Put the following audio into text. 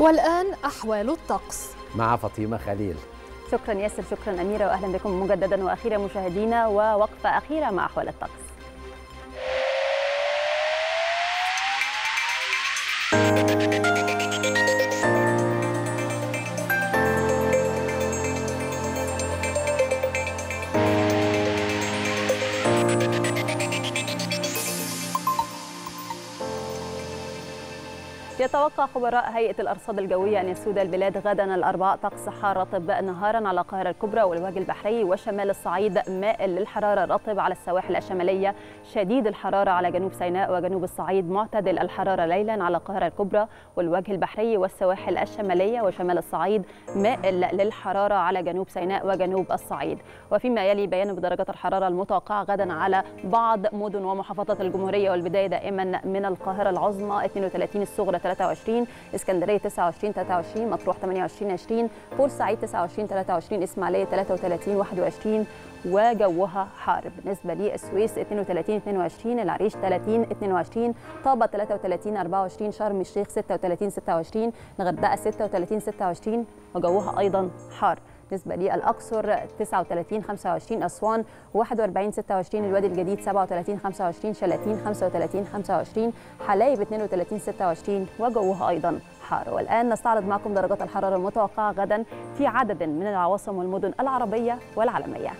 والآن أحوال الطقس. مع فاطمة خليل. شكرا ياسر شكرا أميرة وأهلا بكم مجددا وأخيرا مشاهدينا ووقفة أخيرة مع أحوال الطقس. يتوقع خبراء هيئة الأرصاد الجوية أن يسود البلاد غدا الأربعاء طقس حار رطب نهارا على القاهرة الكبرى والوجه البحري وشمال الصعيد مائل للحرارة رطب على السواحل الشمالية. شديد الحرارة على جنوب سيناء وجنوب الصعيد. معتدل الحرارة ليلا على القاهرة الكبرى والوجه البحري والسواحل الشمالية وشمال الصعيد مائل للحرارة على جنوب سيناء وجنوب الصعيد. وفيما يلي بيان بدرجات الحرارة المتوقعة غدا على بعض مدن ومحافظات الجمهورية والبداية دائما من القاهرة العظمى. 32 الصغرى 23 اسكندرية 29 23 مطروح 28 20 بورسعيد 29 23 اسماعيلية 33 21 وجوها حار. بالنسبة للسويس 32 22 العريش 30 22 طابة 33 24 شرم الشيخ 36 26 الغردقة 36 26 وجوها أيضا حار. بالنسبة للأقصر 39 25 أسوان 41 26 الوادي الجديد 37 25 شلاتين 35 25 حلايب 32 26 وجوها أيضا حار. والآن نستعرض معكم درجات الحرارة المتوقعة غدا في عدد من العواصم والمدن العربية والعالمية.